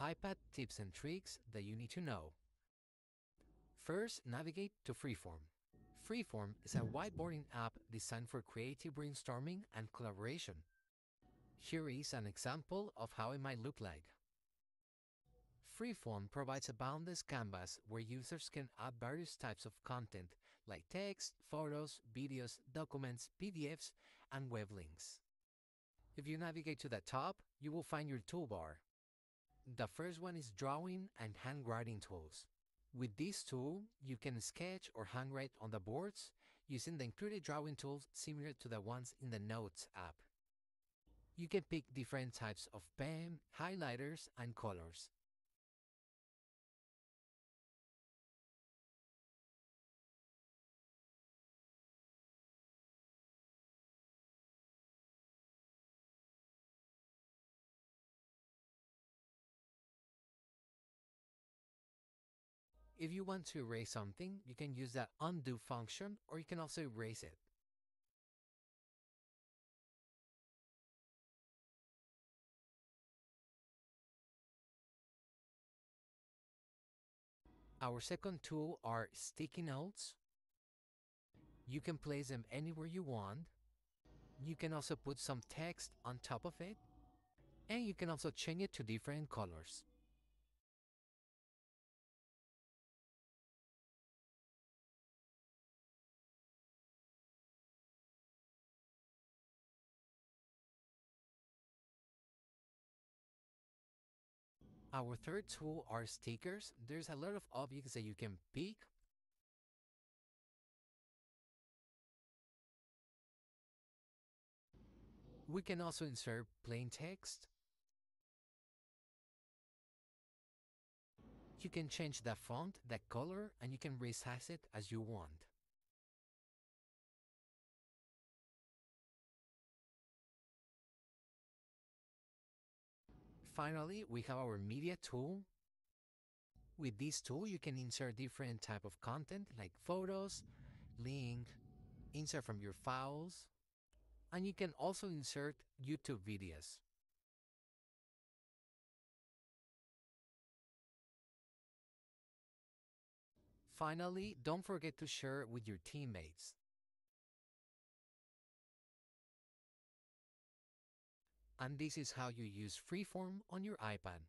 iPad tips and tricks that you need to know. First, navigate to Freeform. Freeform is a whiteboarding app designed for creative brainstorming and collaboration. Here is an example of how it might look like. Freeform provides a boundless canvas where users can add various types of content like text, photos, videos, documents, PDFs, and web links. If you navigate to the top, you will find your toolbar. The first one is drawing and handwriting tools. With this tool, you can sketch or handwrite on the boards using the included drawing tools similar to the ones in the Notes app. You can pick different types of pen, highlighters, and colors. If you want to erase something, you can use that undo function or you can also erase it. Our second tool are sticky notes. You can place them anywhere you want. You can also put some text on top of it. And you can also change it to different colors. Our third tool are stickers. There's a lot of objects that you can pick. We can also insert plain text. You can change the font, the color, and you can resize it as you want. Finally, we have our media tool. With this tool, you can insert different type of content like photos, link, insert from your files, and you can also insert YouTube videos. Finally, don't forget to share with your teammates. And this is how you use Freeform on your iPad.